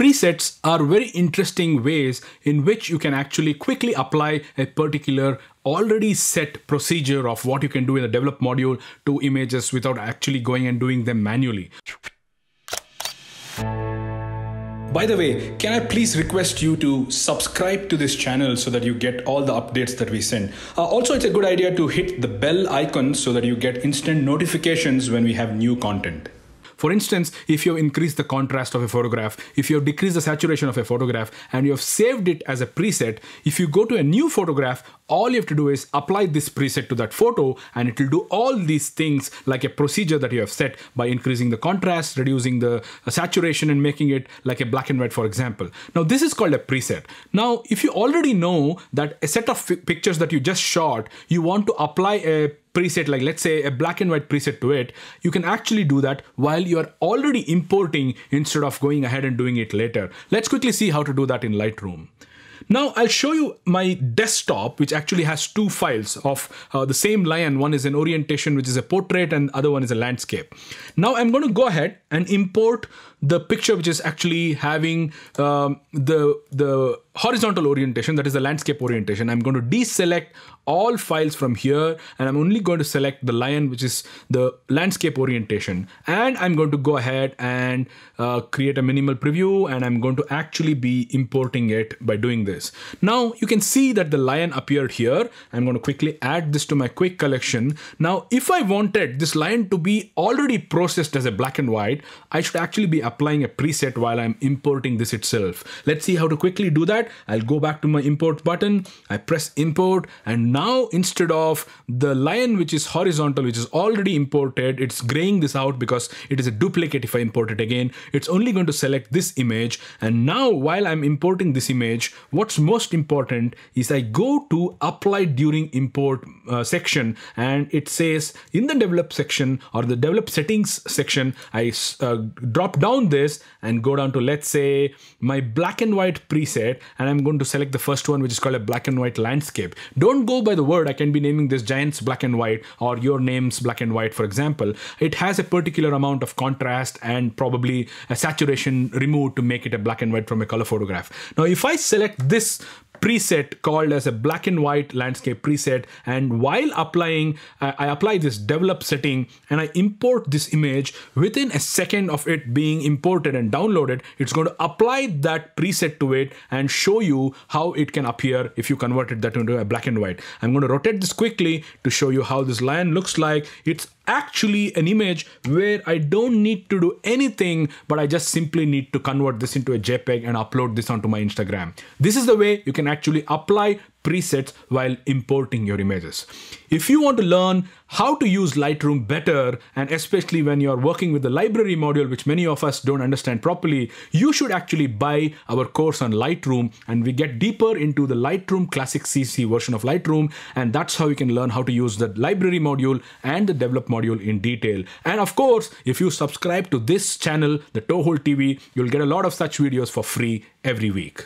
presets are very interesting ways in which you can actually quickly apply a particular already set procedure of what you can do in the develop module to images without actually going and doing them manually. By the way, can I please request you to subscribe to this channel so that you get all the updates that we send? Uh, also, it's a good idea to hit the bell icon so that you get instant notifications when we have new content. For instance, if you have increased the contrast of a photograph, if you have decreased the saturation of a photograph, and you have saved it as a preset, if you go to a new photograph, all you have to do is apply this preset to that photo and it will do all these things like a procedure that you have set by increasing the contrast, reducing the uh, saturation and making it like a black and white, for example. Now, this is called a preset. Now, if you already know that a set of pictures that you just shot, you want to apply a preset like let's say a black and white preset to it you can actually do that while you are already importing instead of going ahead and doing it later let's quickly see how to do that in lightroom now I'll show you my desktop, which actually has two files of uh, the same lion. One is an orientation, which is a portrait, and other one is a landscape. Now I'm going to go ahead and import the picture, which is actually having um, the the horizontal orientation, that is the landscape orientation. I'm going to deselect all files from here and I'm only going to select the lion which is the landscape orientation and I'm going to go ahead and uh, create a minimal preview and I'm going to actually be importing it by doing this. Now you can see that the lion appeared here. I'm going to quickly add this to my quick collection. Now if I wanted this lion to be already processed as a black and white, I should actually be applying a preset while I'm importing this itself. Let's see how to quickly do that. I'll go back to my import button. I press import and now instead of the line which is horizontal, which is already imported, it's graying this out because it is a duplicate if I import it again. It's only going to select this image. And now while I'm importing this image, what's most important is I go to apply during import uh, section and it says in the develop section or the develop settings section, I uh, drop down this and go down to let's say my black and white preset and I'm going to select the first one which is called a black and white landscape. Don't go by the word, I can be naming this giants black and white or your name's black and white, for example. It has a particular amount of contrast and probably a saturation removed to make it a black and white from a color photograph. Now, if I select this preset called as a black and white landscape preset. And while applying I apply this develop setting and I import this image within a second of it being imported and downloaded it's going to apply that preset to it and show you how it can appear if you converted that into a black and white. I'm going to rotate this quickly to show you how this lion looks like. It's actually an image where I don't need to do anything, but I just simply need to convert this into a JPEG and upload this onto my Instagram. This is the way you can actually apply presets while importing your images. If you want to learn how to use Lightroom better, and especially when you're working with the library module, which many of us don't understand properly, you should actually buy our course on Lightroom and we get deeper into the Lightroom Classic CC version of Lightroom. And that's how you can learn how to use the library module and the develop module in detail. And of course, if you subscribe to this channel, the Toehold TV, you'll get a lot of such videos for free every week.